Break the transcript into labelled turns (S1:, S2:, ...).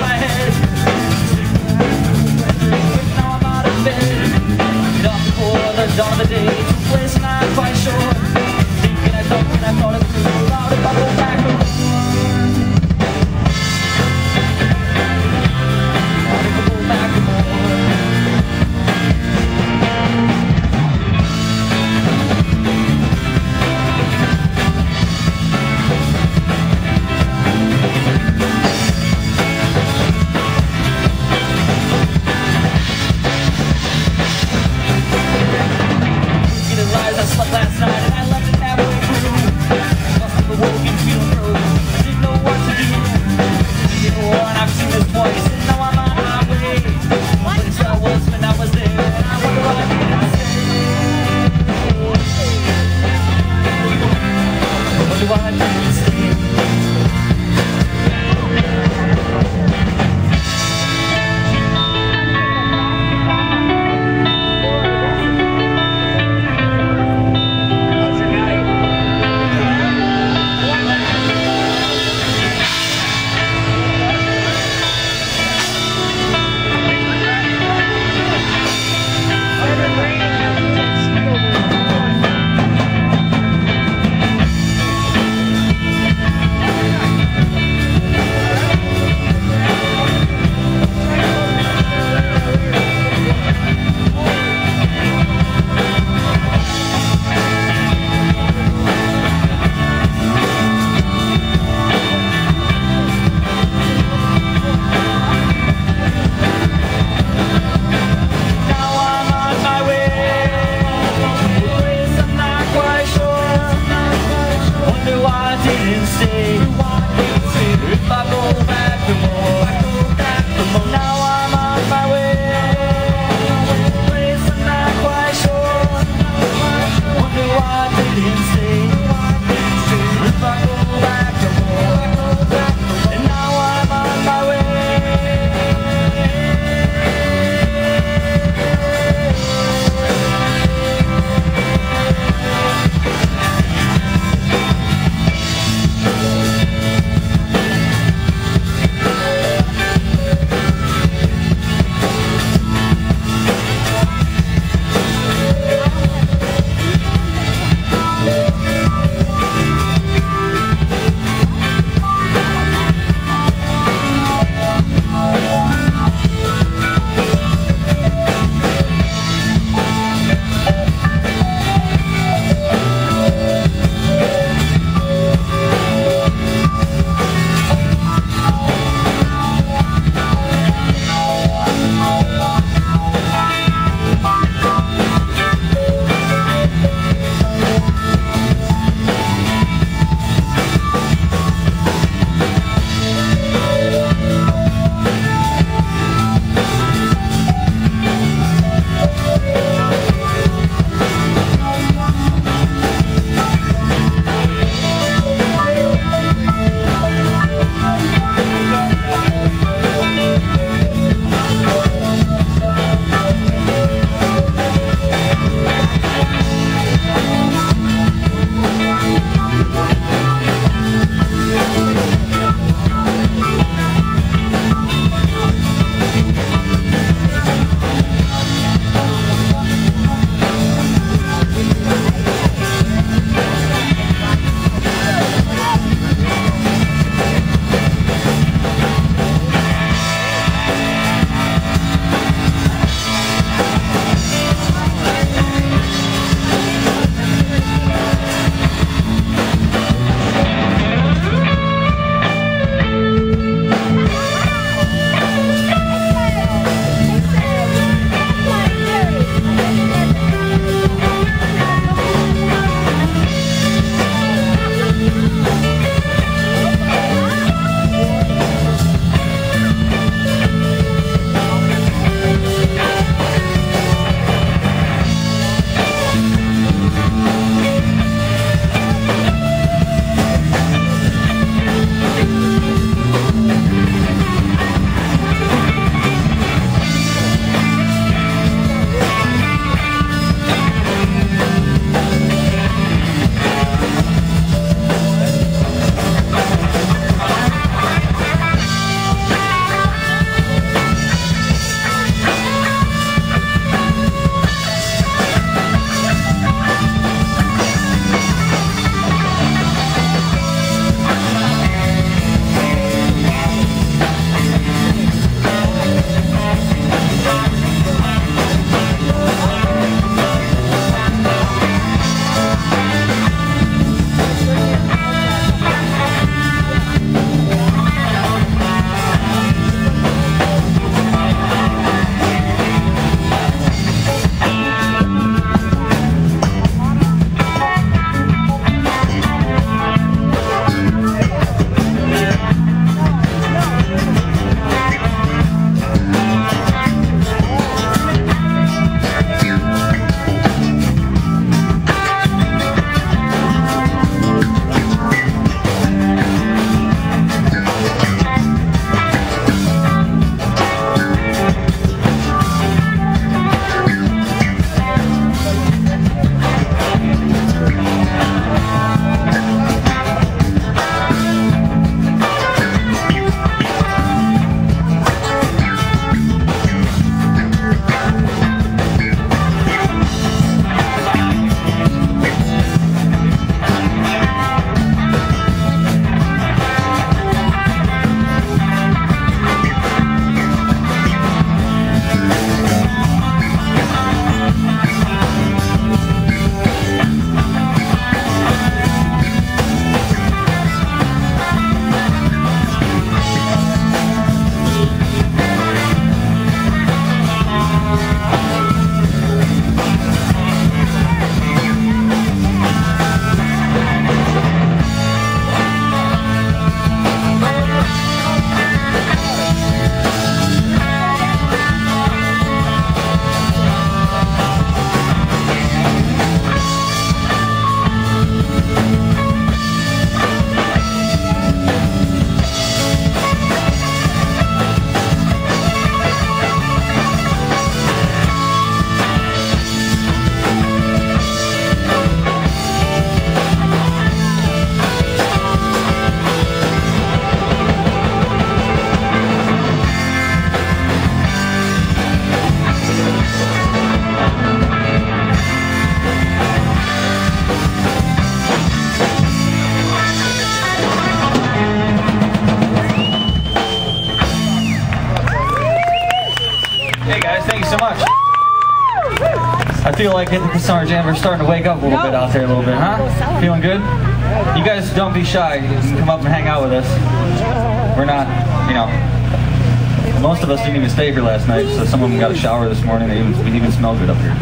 S1: 哎 guys. Thank you so much. I feel like hitting the summer jam. We're starting to wake up a little bit out there a little bit, huh? Feeling good? You guys don't be shy. You can come up and hang out with us. We're not, you know, most of us didn't even stay here last night, so some of them got a shower this morning. They even, we didn't even smell good up here.